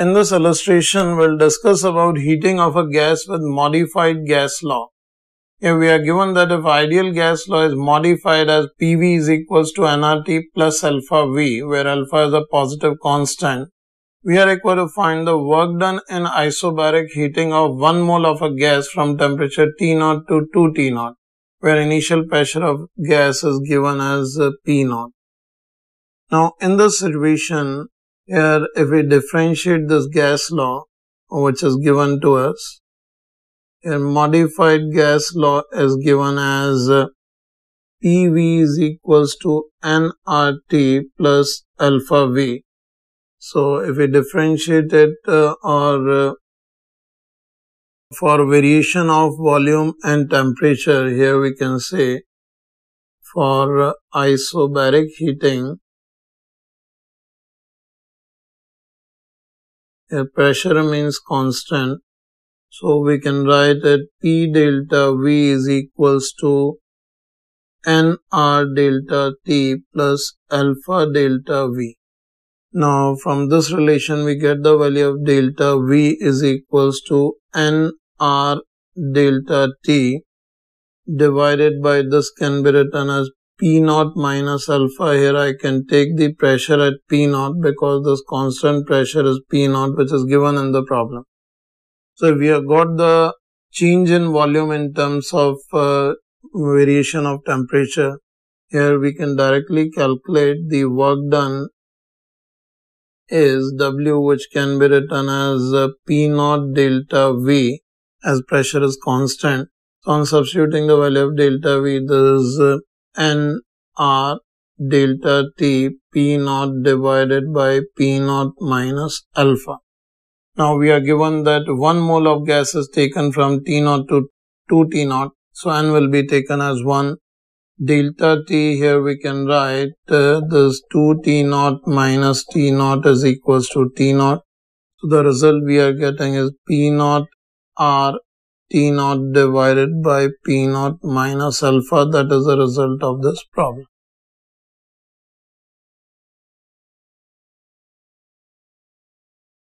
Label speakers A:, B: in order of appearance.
A: In this illustration, we'll discuss about heating of a gas with modified gas law. Here we are given that if ideal gas law is modified as PV is equals to nRT plus alpha V, where alpha is a positive constant, we are required to find the work done in isobaric heating of 1 mole of a gas from temperature T0 to 2 T0, where initial pressure of gas is given as P0. Now, in this situation, here, if we differentiate this gas law, which is given to us, a modified gas law is given as PV is equals to nRT plus alpha V. So, if we differentiate it uh, or uh, for variation of volume and temperature, here we can say for uh, isobaric heating, pressure remains constant. So we can write that P delta V is equals to nR delta T plus alpha delta V. Now from this relation we get the value of delta V is equals to nR delta T divided by this can be written as P naught minus alpha here I can take the pressure at P naught because this constant pressure is P naught which is given in the problem. So we have got the change in volume in terms of uh, variation of temperature. Here we can directly calculate the work done is W which can be written as uh, P naught delta V as pressure is constant. So on substituting the value of delta V this is uh, n r delta t p naught divided by p naught minus alpha. Now we are given that 1 mole of gas is taken from T naught to 2 T naught. So N will be taken as 1. Delta T here we can write uh, this 2 T naught minus T naught is equals to T naught. So the result we are getting is P naught R T naught divided by P naught minus alpha. That is the result of this problem.